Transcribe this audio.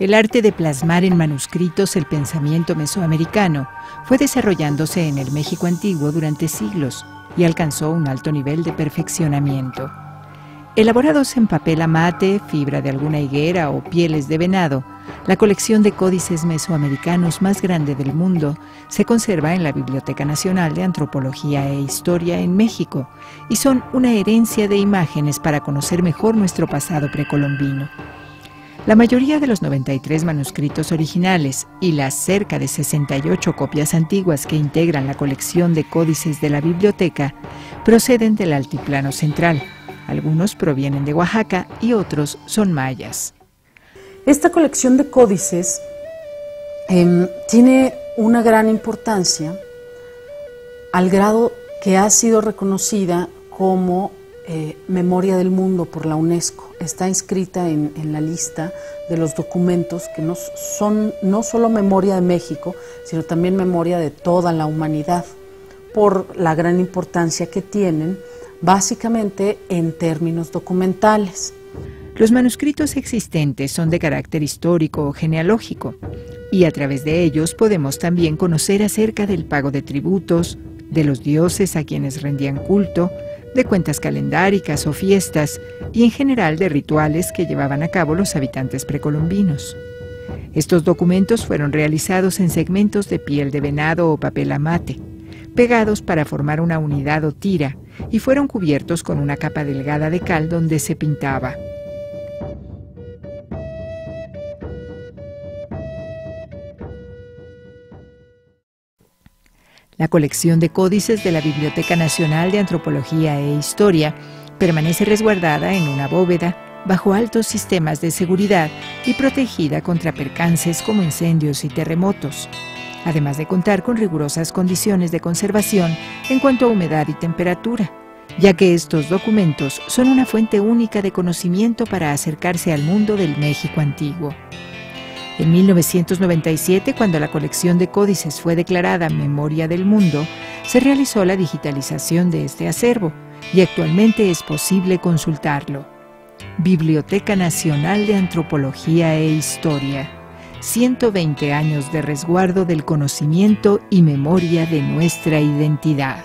El arte de plasmar en manuscritos el pensamiento mesoamericano fue desarrollándose en el México antiguo durante siglos y alcanzó un alto nivel de perfeccionamiento. Elaborados en papel amate, fibra de alguna higuera o pieles de venado, la colección de códices mesoamericanos más grande del mundo se conserva en la Biblioteca Nacional de Antropología e Historia en México y son una herencia de imágenes para conocer mejor nuestro pasado precolombino. La mayoría de los 93 manuscritos originales y las cerca de 68 copias antiguas que integran la colección de códices de la biblioteca proceden del Altiplano Central. Algunos provienen de Oaxaca y otros son mayas. Esta colección de códices em, tiene una gran importancia al grado que ha sido reconocida como eh, Memoria del Mundo por la UNESCO. Está inscrita en, la lista de los documentos que no son no solo memoria de México, sino también memoria de toda la humanidad, por la gran importancia que tienen, básicamente en términos documentales. Los manuscritos existentes son de carácter histórico o genealógico, y a través de ellos podemos también conocer acerca del pago de tributos, de los dioses a quienes rendían culto, de cuentas calendáricas o fiestas y en general de rituales que llevaban a cabo los habitantes precolombinos. Estos documentos fueron realizados en segmentos de piel de venado o papel amate, pegados para formar una unidad o tira, y fueron cubiertos con una capa delgada de cal donde se pintaba. La colección de códices de la Biblioteca Nacional de Antropología e Historia permanece resguardada en una bóveda bajo altos sistemas de seguridad y protegida contra percances como incendios y terremotos, además de contar con rigurosas condiciones de conservación en cuanto a humedad y temperatura, ya que estos documentos son una fuente única de conocimiento para acercarse al mundo del México antiguo. En 1997, cuando la colección de códices fue declarada Memoria del Mundo, se realizó la digitalización de este acervo y actualmente es posible consultarlo. Biblioteca Nacional de Antropología e Historia. 120 años de resguardo del conocimiento y memoria de nuestra identidad.